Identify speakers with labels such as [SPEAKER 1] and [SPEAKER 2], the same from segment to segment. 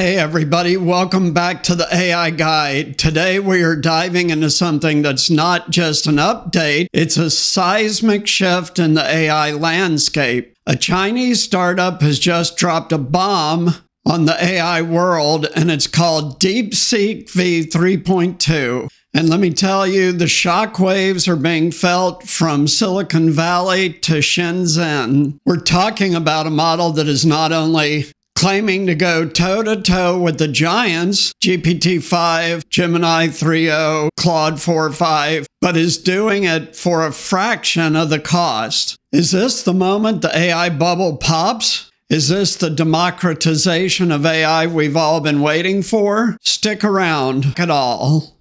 [SPEAKER 1] Hey, everybody, welcome back to the AI Guide. Today we are diving into something that's not just an update, it's a seismic shift in the AI landscape. A Chinese startup has just dropped a bomb on the AI world, and it's called DeepSeek v3.2. And let me tell you, the shockwaves are being felt from Silicon Valley to Shenzhen. We're talking about a model that is not only claiming to go toe to toe with the giants, GPT 5, Gemini 3.0, Claude 4.5, but is doing it for a fraction of the cost. Is this the moment the AI bubble pops? Is this the democratization of AI we've all been waiting for? Stick around at all.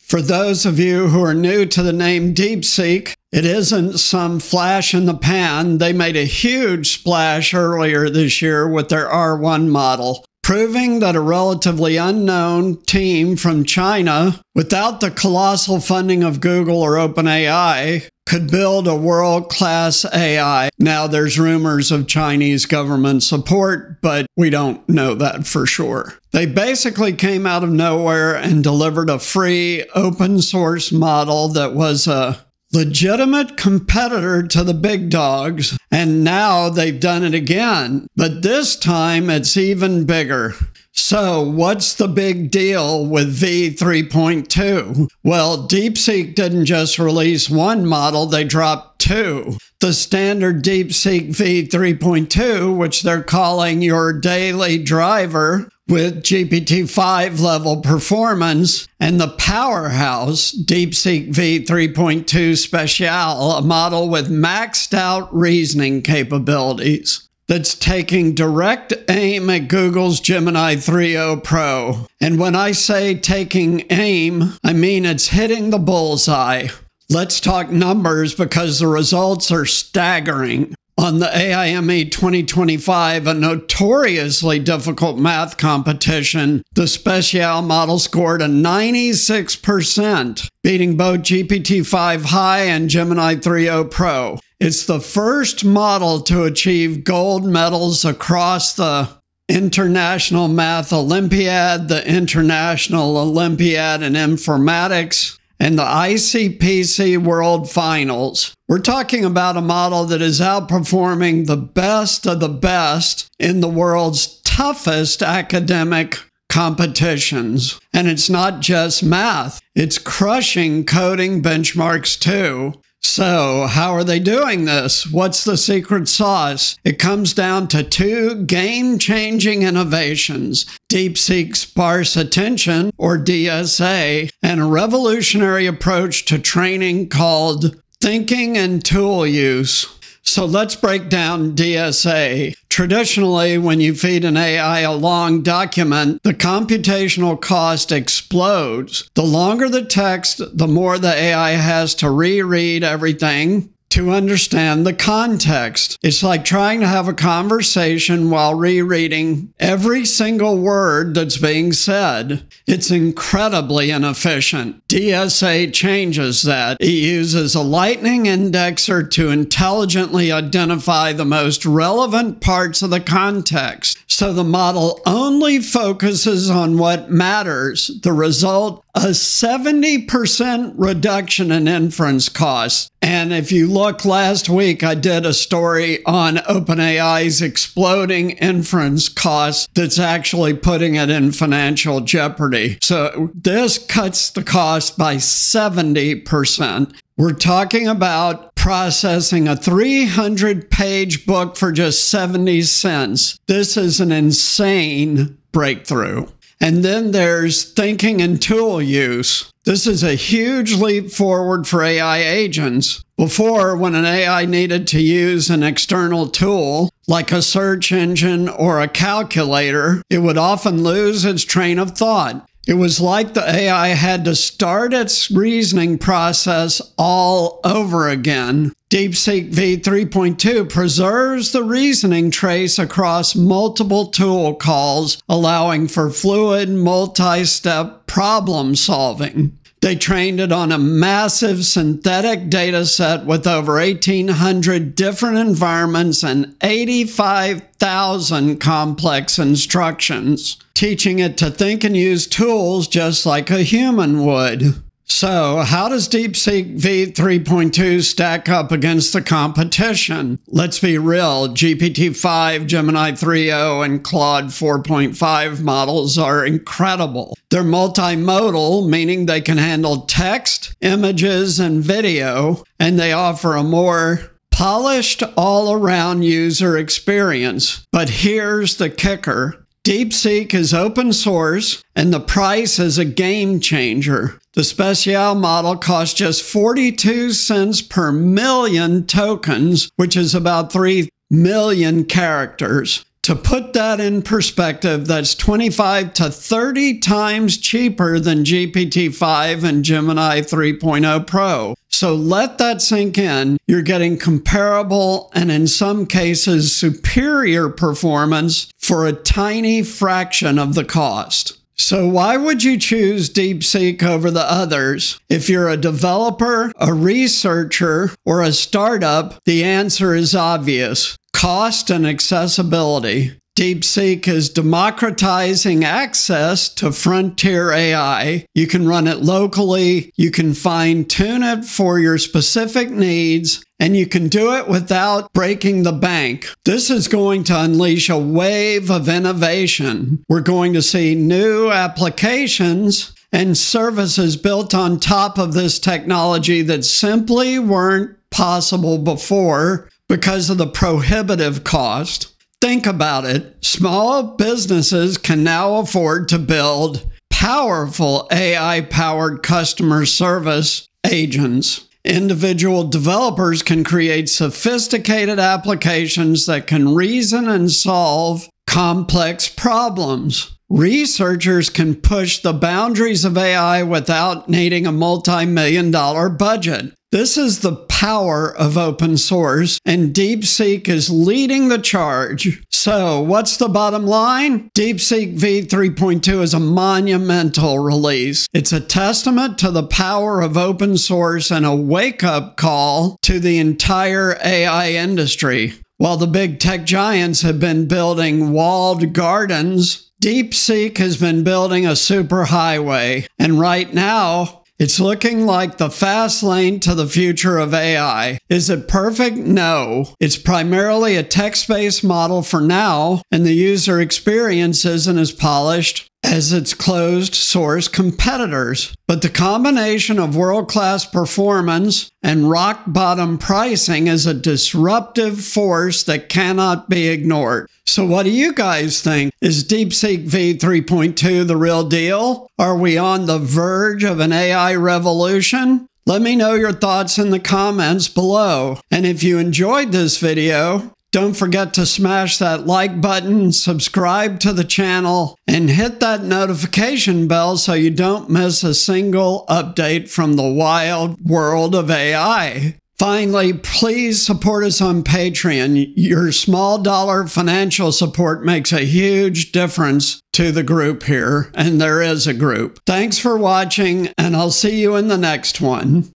[SPEAKER 1] For those of you who are new to the name DeepSeek, it isn't some flash in the pan. They made a huge splash earlier this year with their R1 model, proving that a relatively unknown team from China, without the colossal funding of Google or OpenAI, could build a world class AI. Now, there's rumors of Chinese government support, but we don't know that for sure. They basically came out of nowhere and delivered a free open source model that was a legitimate competitor to the big dogs, and now they've done it again. But this time it's even bigger. So, what's the big deal with V3.2? Well, DeepSeek didn't just release one model, they dropped two. The standard DeepSeek V3.2, which they're calling your daily driver, with GPT 5 level performance and the powerhouse DeepSeek v3.2 Speciale, a model with maxed out reasoning capabilities that's taking direct aim at Google's Gemini 3.0 Pro. And when I say taking aim, I mean it's hitting the bullseye. Let's talk numbers because the results are staggering. On the AIME 2025, a notoriously difficult math competition, the Speciale model scored a 96%, beating both GPT-5 High and Gemini 3.0 Pro. It's the first model to achieve gold medals across the International Math Olympiad, the International Olympiad in Informatics, and the ICPC World Finals. We're talking about a model that is outperforming the best of the best in the world's toughest academic competitions. And it's not just math, it's crushing coding benchmarks too. So, how are they doing this? What's the secret sauce? It comes down to two game changing innovations DeepSeek Sparse Attention, or DSA, and a revolutionary approach to training called Thinking and Tool Use. So let's break down DSA. Traditionally, when you feed an AI a long document, the computational cost explodes. The longer the text, the more the AI has to reread everything to understand the context. It's like trying to have a conversation while rereading every single word that's being said. It's incredibly inefficient. DSA changes that. It uses a lightning indexer to intelligently identify the most relevant parts of the context. So the model only focuses on what matters. The result a 70% reduction in inference costs. And if you look last week, I did a story on OpenAI's exploding inference costs that's actually putting it in financial jeopardy. So this cuts the cost by 70%. We're talking about processing a 300 page book for just 70 cents. This is an insane breakthrough. And then there's thinking and tool use. This is a huge leap forward for AI agents. Before, when an AI needed to use an external tool, like a search engine or a calculator, it would often lose its train of thought. It was like the AI had to start its reasoning process all over again. DeepSeek v3.2 preserves the reasoning trace across multiple tool calls, allowing for fluid multi step problem solving. They trained it on a massive synthetic data set with over 1,800 different environments and 85,000 complex instructions, teaching it to think and use tools just like a human would. So, how does DeepSeek v3.2 stack up against the competition? Let's be real, GPT-5, Gemini 3.0, and Claude 4.5 models are incredible. They're multimodal, meaning they can handle text, images, and video, and they offer a more polished all-around user experience. But here's the kicker. DeepSeek is open source and the price is a game changer. The Speciale model costs just 42 cents per million tokens, which is about 3 million characters. To put that in perspective, that's 25 to 30 times cheaper than GPT 5 and Gemini 3.0 Pro. So let that sink in. You're getting comparable and in some cases superior performance for a tiny fraction of the cost. So, why would you choose DeepSeek over the others? If you're a developer, a researcher, or a startup, the answer is obvious cost and accessibility. DeepSeek is democratizing access to frontier AI. You can run it locally, you can fine tune it for your specific needs, and you can do it without breaking the bank. This is going to unleash a wave of innovation. We're going to see new applications and services built on top of this technology that simply weren't possible before because of the prohibitive cost. Think about it. Small businesses can now afford to build powerful AI powered customer service agents. Individual developers can create sophisticated applications that can reason and solve complex problems. Researchers can push the boundaries of AI without needing a multi million dollar budget. This is the power of open source, and DeepSeek is leading the charge. So, what's the bottom line? DeepSeek v3.2 is a monumental release. It's a testament to the power of open source and a wake up call to the entire AI industry. While the big tech giants have been building walled gardens, DeepSeek has been building a superhighway. And right now, it's looking like the fast lane to the future of AI. Is it perfect? No. It's primarily a text based model for now, and the user experience isn't as polished as its closed source competitors. But the combination of world class performance and rock bottom pricing is a disruptive force that cannot be ignored. So, what do you guys think? Is DeepSeek v3.2 the real deal? Are we on the verge of an AI revolution? Let me know your thoughts in the comments below. And if you enjoyed this video, don't forget to smash that like button, subscribe to the channel, and hit that notification bell so you don't miss a single update from the wild world of AI. Finally, please support us on Patreon. Your small dollar financial support makes a huge difference to the group here, and there is a group. Thanks for watching, and I'll see you in the next one.